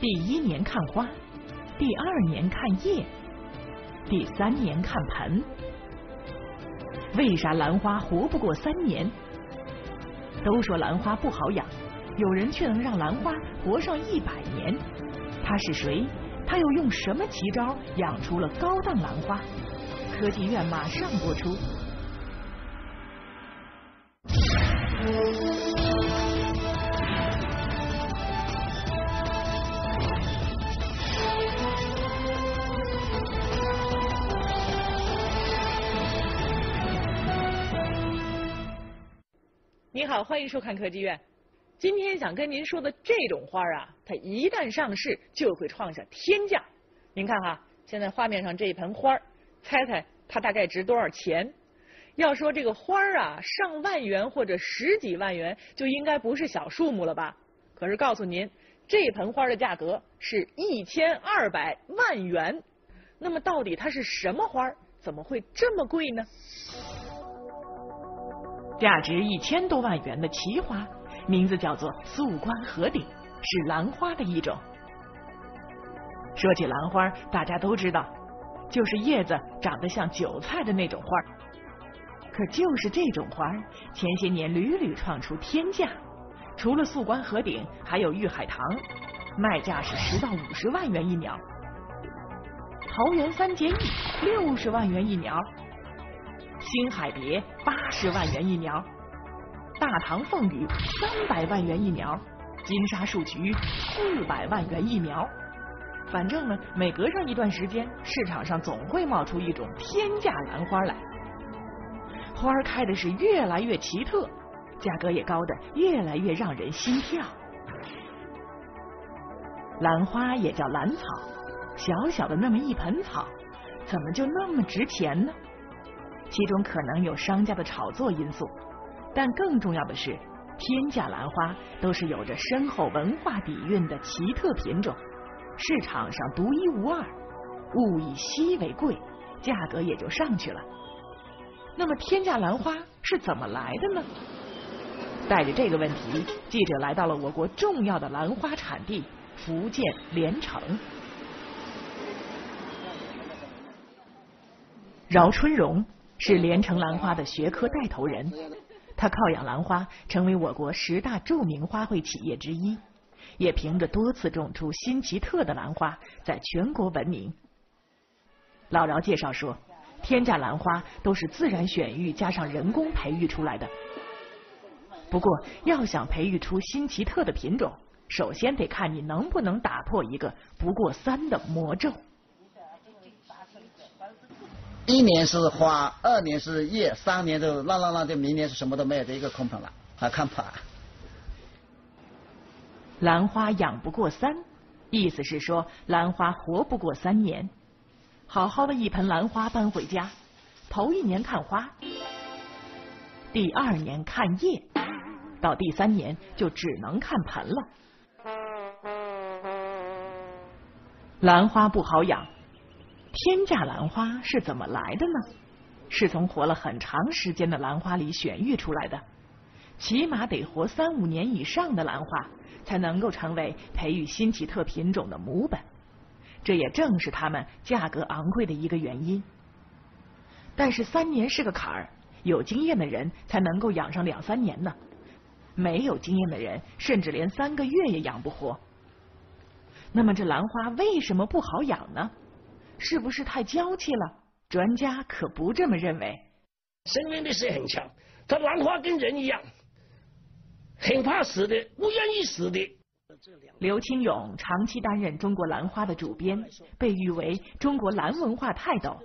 第一年看花，第二年看叶，第三年看盆。为啥兰花活不过三年？都说兰花不好养，有人却能让兰花活上一百年。他是谁？他又用什么奇招养出了高档兰花？科技院马上播出。你好，欢迎收看科技院。今天想跟您说的这种花啊，它一旦上市就会创下天价。您看哈，现在画面上这一盆花，猜猜它大概值多少钱？要说这个花啊，上万元或者十几万元，就应该不是小数目了吧？可是告诉您，这盆花的价格是一千二百万元。那么到底它是什么花？怎么会这么贵呢？价值一千多万元的奇花，名字叫做素冠荷顶，是兰花的一种。说起兰花，大家都知道，就是叶子长得像韭菜的那种花。可就是这种花，前些年屡屡创出天价。除了素冠荷顶，还有玉海棠，卖价是十到五十万元一苗；桃园三结义，六十万元一苗。青海蝶八十万元一苗，大唐凤羽三百万元一苗，金沙树菊四百万元一苗。反正呢，每隔上一段时间，市场上总会冒出一种天价兰花来。花开的是越来越奇特，价格也高的越来越让人心跳。兰花也叫兰草，小小的那么一盆草，怎么就那么值钱呢？其中可能有商家的炒作因素，但更重要的是，天价兰花都是有着深厚文化底蕴的奇特品种，市场上独一无二，物以稀为贵，价格也就上去了。那么天价兰花是怎么来的呢？带着这个问题，记者来到了我国重要的兰花产地福建连城。饶春荣。是连城兰花的学科带头人，他靠养兰花成为我国十大著名花卉企业之一，也凭着多次种出新奇特的兰花，在全国闻名。老饶介绍说，天价兰花都是自然选育加上人工培育出来的。不过，要想培育出新奇特的品种，首先得看你能不能打破一个不过三的魔咒。一年是花，二年是叶，三年就浪浪浪，就明年是什么都没有的一个空盆了，还看盆。兰花养不过三，意思是说兰花活不过三年。好好的一盆兰花搬回家，头一年看花，第二年看叶，到第三年就只能看盆了。兰花不好养。天价兰花是怎么来的呢？是从活了很长时间的兰花里选育出来的，起码得活三五年以上的兰花，才能够成为培育新奇特品种的母本。这也正是它们价格昂贵的一个原因。但是三年是个坎儿，有经验的人才能够养上两三年呢，没有经验的人甚至连三个月也养不活。那么这兰花为什么不好养呢？是不是太娇气了？专家可不这么认为。生命力是很强，它兰花跟人一样，很怕死的，不愿意死的。刘清勇长期担任中国兰花的主编，被誉为中国兰文化泰斗。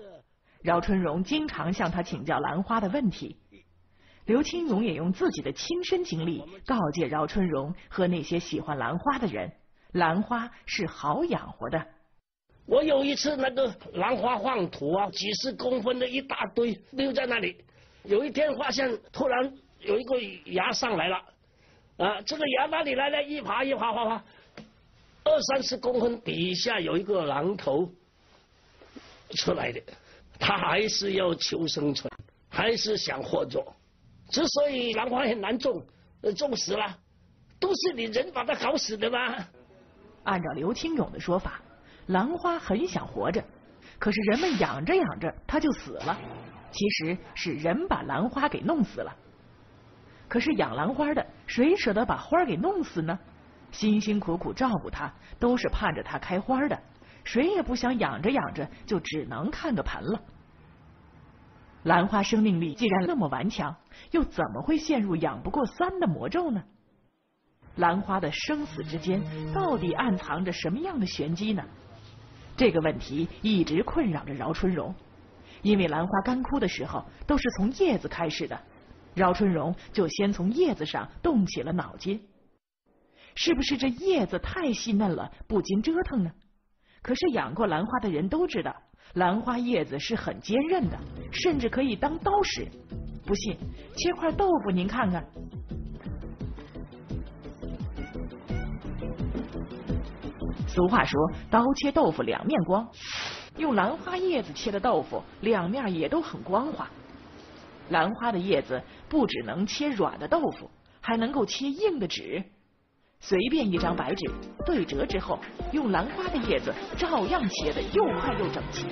饶春荣经常向他请教兰花的问题，刘清勇也用自己的亲身经历告诫饶春荣和那些喜欢兰花的人：兰花是好养活的。我有一次那个兰花放土啊，几十公分的一大堆丢在那里。有一天发现突然有一个芽上来了，啊，这个芽哪里来的？一爬一爬爬爬，二三十公分底下有一个榔头出来的，它还是要求生存，还是想活着。之所以兰花很难种，种死了，都是你人把它搞死的吗？按照刘清勇的说法，兰花很想活着，可是人们养着养着它就死了。其实是人把兰花给弄死了。可是养兰花的谁舍得把花给弄死呢？辛辛苦苦照顾它，都是盼着它开花的，谁也不想养着养着就只能看个盆了。兰花生命力既然那么顽强，又怎么会陷入养不过三的魔咒呢？兰花的生死之间到底暗藏着什么样的玄机呢？这个问题一直困扰着饶春荣，因为兰花干枯的时候都是从叶子开始的，饶春荣就先从叶子上动起了脑筋，是不是这叶子太细嫩了，不经折腾呢？可是养过兰花的人都知道，兰花叶子是很坚韧的，甚至可以当刀使。不信，切块豆腐您看看。俗话说，刀切豆腐两面光。用兰花叶子切的豆腐，两面也都很光滑。兰花的叶子不只能切软的豆腐，还能够切硬的纸。随便一张白纸，对折之后，用兰花的叶子照样切的又快又整齐。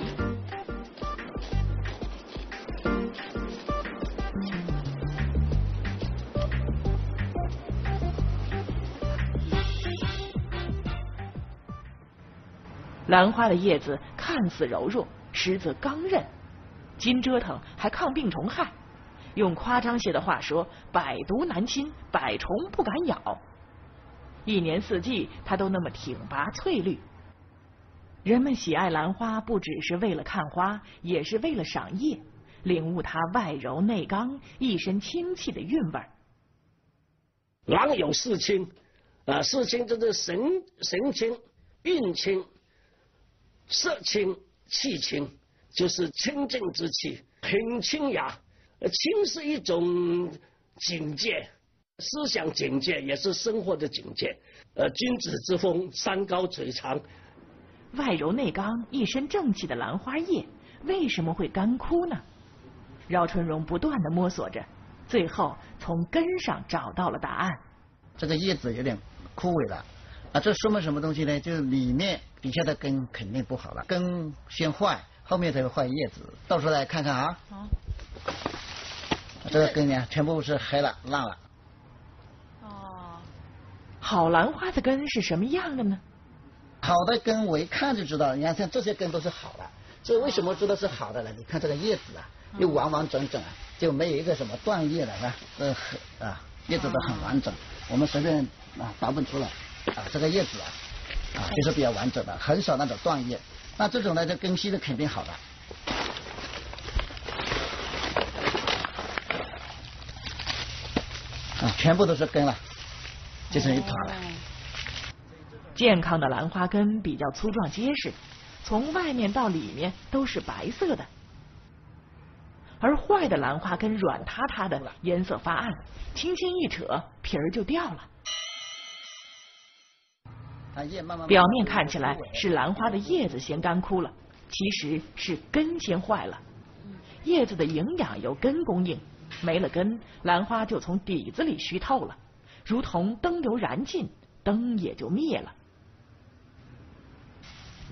兰花的叶子看似柔弱，实则刚韧，经折腾还抗病虫害。用夸张些的话说，百毒难侵，百虫不敢咬。一年四季，它都那么挺拔翠绿。人们喜爱兰花，不只是为了看花，也是为了赏叶，领悟它外柔内刚、一身清气的韵味。兰有四清，啊，四清就是神神清、韵清。色清气清，就是清净之气，很清雅。清是一种境界，思想境界也是生活的境界。呃，君子之风，山高水长，外柔内刚、一身正气的兰花叶为什么会干枯呢？饶春荣不断的摸索着，最后从根上找到了答案。这个叶子有点枯萎了。啊，这说明什么东西呢？就是里面底下的根肯定不好了，根先坏，后面才会坏叶子。到时候来看看啊。好。这个根呢，全部是黑了、烂了。哦。好兰花的根是什么样的呢？好的根我一看就知道，你看像这些根都是好的。这为什么知道是好的呢？你看这个叶子啊，又完完整整啊，就没有一个什么断叶的，是吧？呃，很啊，叶子都很完整。我们随便啊打不出来。啊，这个叶子啊，啊，就是比较完整的，很少那种断叶。那这种呢，这根系是肯定好的。啊，全部都是根了，就成一团了。健康的兰花根比较粗壮结实，从外面到里面都是白色的。而坏的兰花根软塌塌的，颜色发暗，轻轻一扯，皮儿就掉了。表面看起来是兰花的叶子先干枯了，其实是根先坏了。叶子的营养由根供应，没了根，兰花就从底子里虚透了，如同灯油燃尽，灯也就灭了。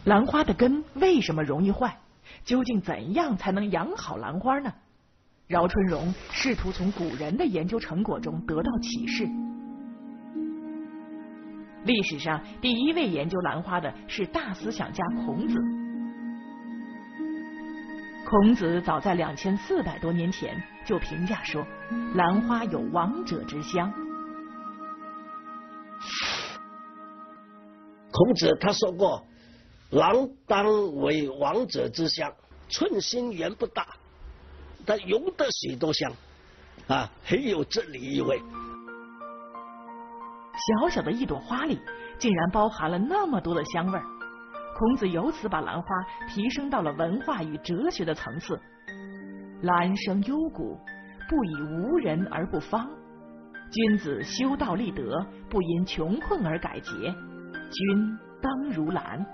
兰花的根为什么容易坏？究竟怎样才能养好兰花呢？饶春荣试图从古人的研究成果中得到启示。历史上第一位研究兰花的是大思想家孔子。孔子早在两千四百多年前就评价说，兰花有王者之香。孔子他说过，兰当为王者之香，寸心原不大，但容得许多香，啊，很有这里意味。小小的一朵花里，竟然包含了那么多的香味儿。孔子由此把兰花提升到了文化与哲学的层次。兰生幽谷，不以无人而不芳；君子修道立德，不因穷困而改节。君当如兰。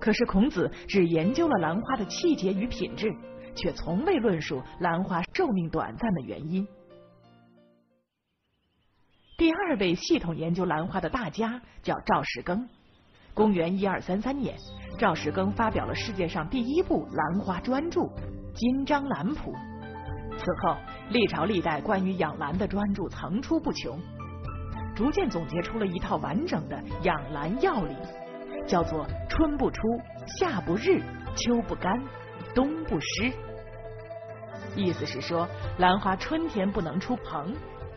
可是孔子只研究了兰花的气节与品质，却从未论述兰花寿命短暂的原因。第二位系统研究兰花的大家叫赵石庚。公元一二三三年，赵石庚发表了世界上第一部兰花专著《金章兰谱》。此后，历朝历代关于养兰的专著层出不穷，逐渐总结出了一套完整的养兰要领，叫做“春不出，夏不日，秋不干，冬不湿”。意思是说，兰花春天不能出棚，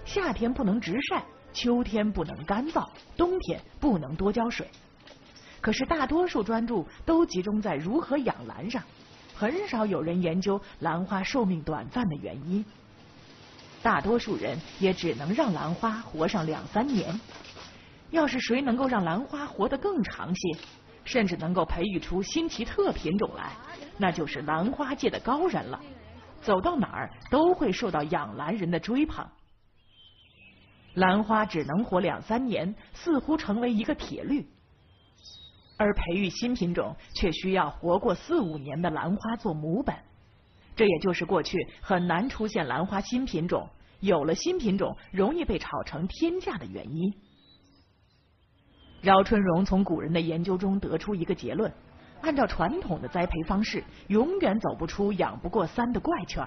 夏天不能直晒，秋天不能干燥，冬天不能多浇水。可是大多数专注都集中在如何养兰上，很少有人研究兰花寿命短暂的原因。大多数人也只能让兰花活上两三年。要是谁能够让兰花活得更长些，甚至能够培育出新奇特品种来，那就是兰花界的高人了。走到哪儿都会受到养兰人的追捧。兰花只能活两三年，似乎成为一个铁律。而培育新品种却需要活过四五年的兰花做母本，这也就是过去很难出现兰花新品种，有了新品种容易被炒成天价的原因。饶春荣从古人的研究中得出一个结论：按照传统的栽培方式，永远走不出养不过三的怪圈，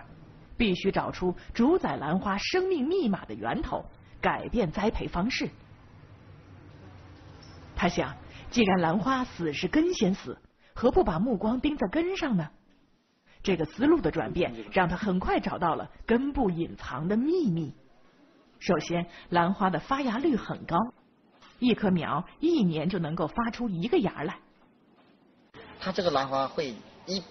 必须找出主宰兰花生命密码的源头，改变栽培方式。他想。既然兰花死是根先死，何不把目光盯在根上呢？这个思路的转变，让他很快找到了根部隐藏的秘密。首先，兰花的发芽率很高，一棵苗一年就能够发出一个芽来。它这个兰花会一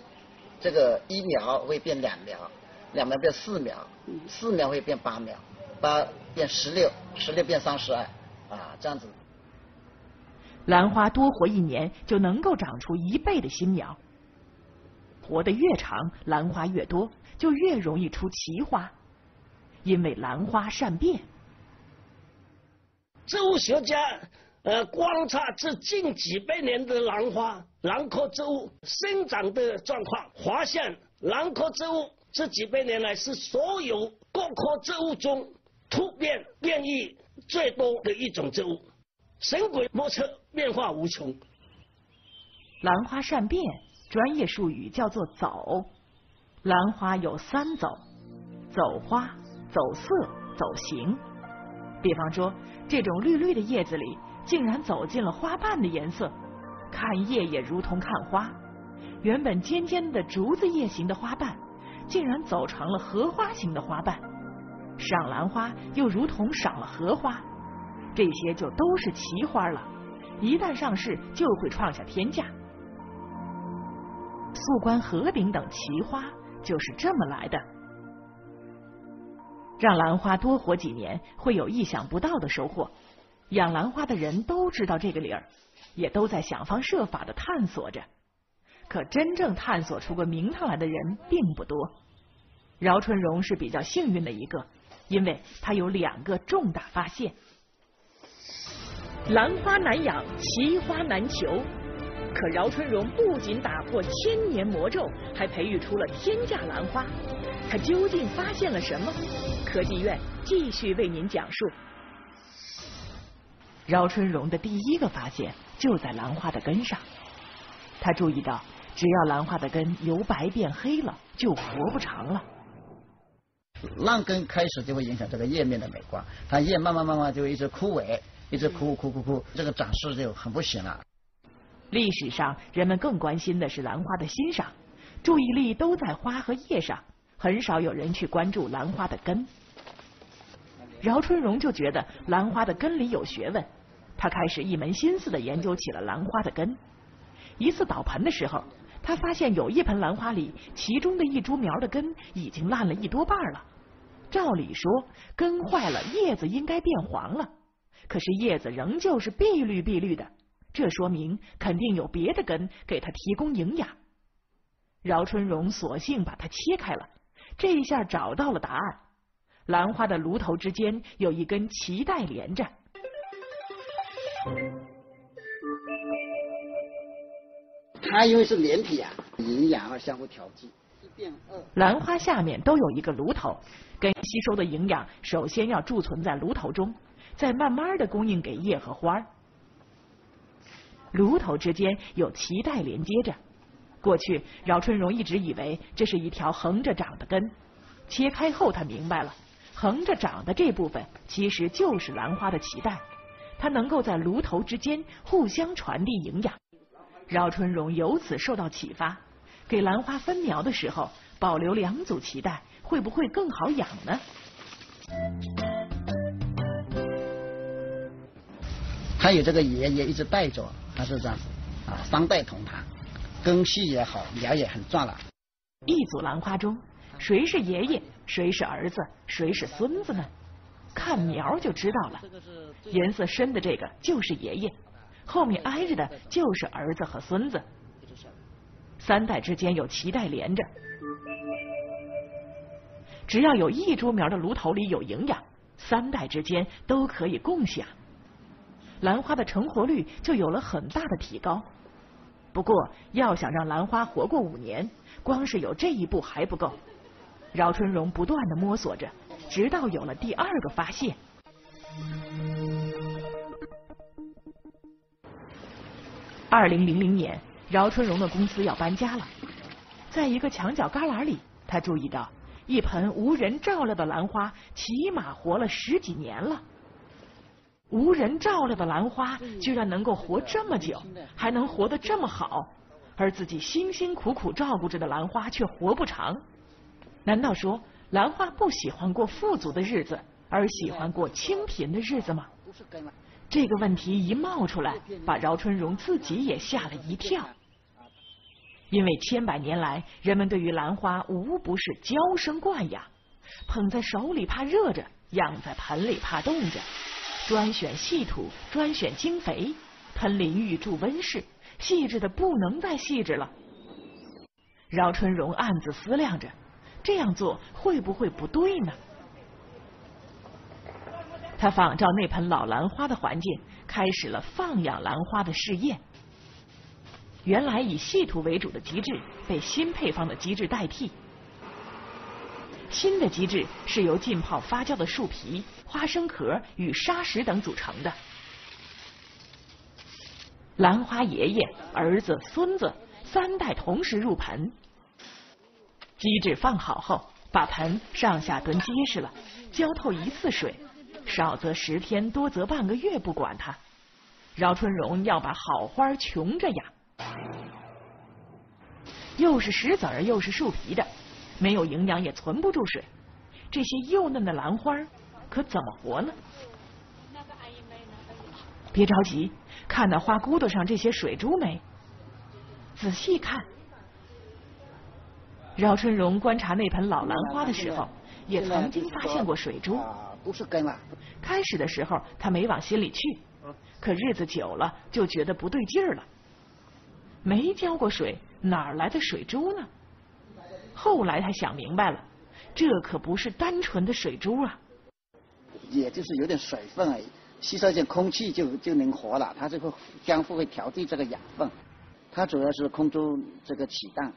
这个一苗会变两苗，两苗变四苗，四苗会变八苗，八变十六，十六变三十二，啊，这样子。兰花多活一年就能够长出一倍的新苗，活得越长，兰花越多，就越容易出奇花，因为兰花善变。植物学家呃观察这近几百年的兰花兰科植物生长的状况，发现兰科植物这几百年来是所有各科植物中突变变异最多的一种植物。神鬼莫测，变化无穷。兰花善变，专业术语叫做走。兰花有三走：走花、走色、走形。比方说，这种绿绿的叶子里，竟然走进了花瓣的颜色。看叶也如同看花，原本尖尖的竹子叶形的花瓣，竟然走成了荷花形的花瓣。赏兰花又如同赏了荷花。这些就都是奇花了，一旦上市就会创下天价。素冠鹤顶等奇花就是这么来的。让兰花多活几年，会有意想不到的收获。养兰花的人都知道这个理儿，也都在想方设法的探索着。可真正探索出个名堂来的人并不多。饶春荣是比较幸运的一个，因为他有两个重大发现。兰花难养，奇花难求。可饶春荣不仅打破千年魔咒，还培育出了天价兰花。他究竟发现了什么？科技院继续为您讲述。饶春荣的第一个发现就在兰花的根上。他注意到，只要兰花的根由白变黑了，就活不长了。烂根开始就会影响这个叶面的美观，它叶慢慢慢慢就一直枯萎。一直枯枯枯枯，这个长势就很不行了。历史上，人们更关心的是兰花的欣赏，注意力都在花和叶上，很少有人去关注兰花的根。饶春荣就觉得兰花的根里有学问，他开始一门心思的研究起了兰花的根。一次倒盆的时候，他发现有一盆兰花里，其中的一株苗的根已经烂了一多半了。照理说，根坏了，叶子应该变黄了。可是叶子仍旧是碧绿碧绿的，这说明肯定有别的根给它提供营养。饶春荣索性把它切开了，这一下找到了答案：兰花的芦头之间有一根脐带连着。它因为是连体啊，营养啊相互调剂。兰花下面都有一个芦头，根吸收的营养首先要贮存在芦头中。再慢慢的供应给叶和花。炉头之间有脐带连接着。过去饶春荣一直以为这是一条横着长的根，切开后他明白了，横着长的这部分其实就是兰花的脐带，它能够在炉头之间互相传递营养。饶春荣由此受到启发，给兰花分苗的时候保留两组脐带，会不会更好养呢？他有这个爷爷一直带着，他是这样子啊，三代同堂。根系也好，苗也很壮了。一组兰花中，谁是爷爷，谁是儿子，谁是孙子呢？看苗就知道了。颜色深的这个就是爷爷，后面挨着的就是儿子和孙子。三代之间有脐带连着，只要有一株苗的芦头里有营养，三代之间都可以共享，兰花的成活率就有了很大的提高。不过，要想让兰花活过五年，光是有这一步还不够。饶春荣不断的摸索着，直到有了第二个发现。二零零零年，饶春荣的公司要搬家了，在一个墙角旮旯里，他注意到一盆无人照料的兰花，起码活了十几年了。无人照料的兰花居然能够活这么久，还能活得这么好，而自己辛辛苦苦照顾着的兰花却活不长。难道说兰花不喜欢过富足的日子，而喜欢过清贫的日子吗？这个问题一冒出来，把饶春荣自己也吓了一跳。因为千百年来，人们对于兰花无不是娇生惯养，捧在手里怕热着，养在盆里怕冻着。专选细土，专选精肥，喷淋浴助温室，细致的不能再细致了。饶春荣暗自思量着，这样做会不会不对呢？他仿照那盆老兰花的环境，开始了放养兰花的试验。原来以细土为主的机制被新配方的机制代替。新的机制是由浸泡发酵的树皮、花生壳与沙石等组成的。兰花爷爷、儿子、孙子三代同时入盆，机制放好后，把盆上下蹲结实了，浇透一次水，少则十天，多则半个月，不管它。饶春荣要把好花穷着养，又是石子儿，又是树皮的。没有营养也存不住水，这些幼嫩的兰花可怎么活呢？别着急，看那花骨朵上这些水珠没？仔细看。饶春荣观察那盆老兰花的时候，也曾经发现过水珠。都是根了。开始的时候他没往心里去，可日子久了就觉得不对劲儿了。没浇过水，哪来的水珠呢？后来他想明白了，这可不是单纯的水珠啊，也就是有点水分而已，吸收点空气就就能活了。它这个相互会调剂这个养分，它主要是空中这个起蛋。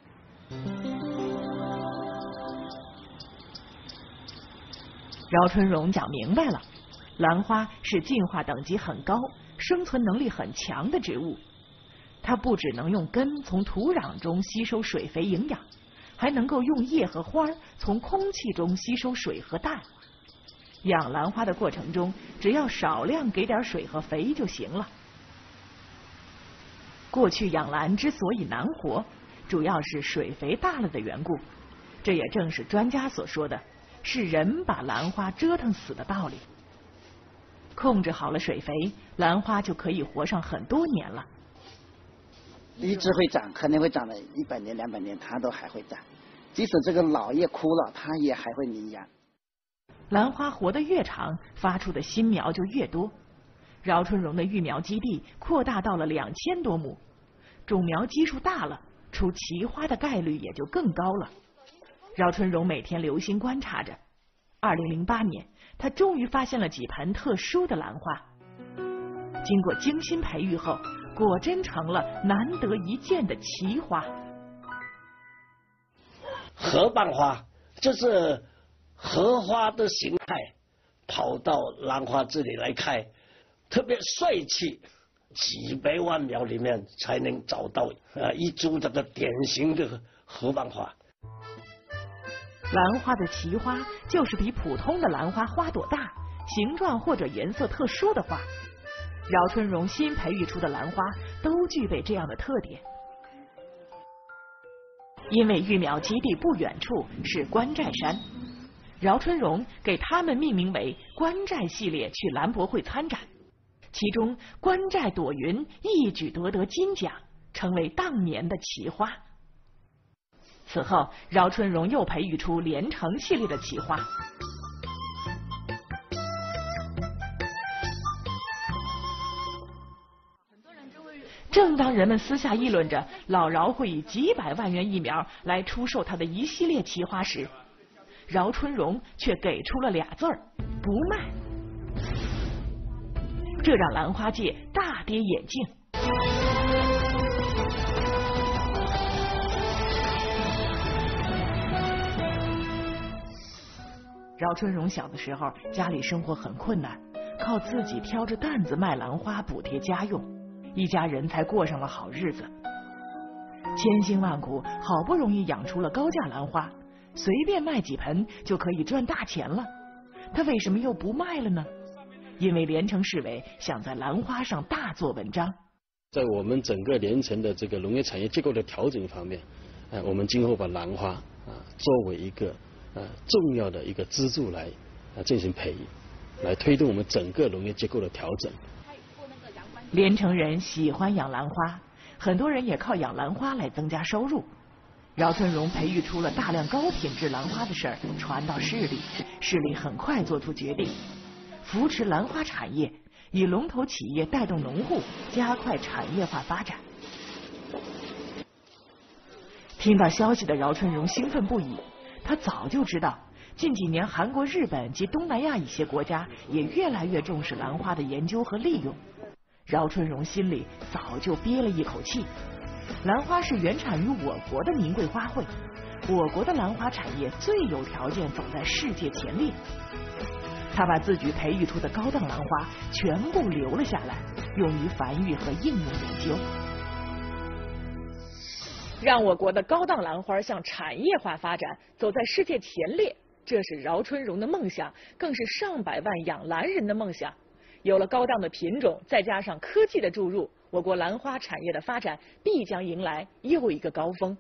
饶春荣讲明白了，兰花是进化等级很高、生存能力很强的植物，它不只能用根从土壤中吸收水肥营养。还能够用叶和花从空气中吸收水和氮。养兰花的过程中，只要少量给点水和肥就行了。过去养兰之所以难活，主要是水肥大了的缘故。这也正是专家所说的是人把兰花折腾死的道理。控制好了水肥，兰花就可以活上很多年了。一直会长，可能会长了一百年、两百年，它都还会长。即使这个老叶枯了，它也还会萌芽。兰花活得越长，发出的新苗就越多。饶春荣的育苗基地扩大到了两千多亩，种苗基数大了，出奇花的概率也就更高了。饶春荣每天留心观察着。二零零八年，他终于发现了几盆特殊的兰花。经过精心培育后，果真成了难得一见的奇花。河瓣花，这是荷花的形态，跑到兰花这里来开，特别帅气，几百万苗里面才能找到呃一株这个典型的河蚌花。兰花的奇花就是比普通的兰花花朵大，形状或者颜色特殊的花。饶春荣新培育出的兰花都具备这样的特点。因为育苗基地不远处是关寨山，饶春荣给他们命名为“关寨系列”去兰博会参展，其中关寨朵云一举夺得金奖，成为当年的奇花。此后，饶春荣又培育出连城系列的奇花。正当人们私下议论着老饶会以几百万元疫苗来出售他的一系列奇花时，饶春荣却给出了俩字儿：不卖。这让兰花界大跌眼镜。饶春荣小的时候家里生活很困难，靠自己挑着担子卖兰花补贴家用。一家人才过上了好日子，千辛万苦，好不容易养出了高价兰花，随便卖几盆就可以赚大钱了。他为什么又不卖了呢？因为连城市委想在兰花上大做文章。在我们整个连城的这个农业产业结构的调整方面，呃，我们今后把兰花啊作为一个呃重要的一个支柱来啊进行培育，来推动我们整个农业结构的调整。连城人喜欢养兰花，很多人也靠养兰花来增加收入。饶春荣培育出了大量高品质兰花的事儿传到市里，市里很快做出决定，扶持兰花产业，以龙头企业带动农户，加快产业化发展。听到消息的饶春荣兴奋不已，他早就知道，近几年韩国、日本及东南亚一些国家也越来越重视兰花的研究和利用。饶春荣心里早就憋了一口气。兰花是原产于我国的名贵花卉，我国的兰花产业最有条件走在世界前列。他把自己培育出的高档兰花全部留了下来，用于繁育和应用研究，让我国的高档兰花向产业化发展，走在世界前列。这是饶春荣的梦想，更是上百万养兰人的梦想。有了高档的品种，再加上科技的注入，我国兰花产业的发展必将迎来又一个高峰。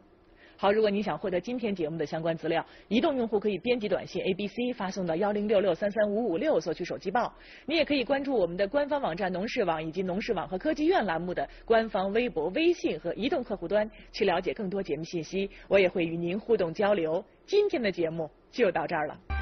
好，如果你想获得今天节目的相关资料，移动用户可以编辑短信 A B C 发送到幺零六六三三五五六索取手机报。你也可以关注我们的官方网站农事网以及农事网和科技院栏目的官方微博、微信和移动客户端，去了解更多节目信息。我也会与您互动交流。今天的节目就到这儿了。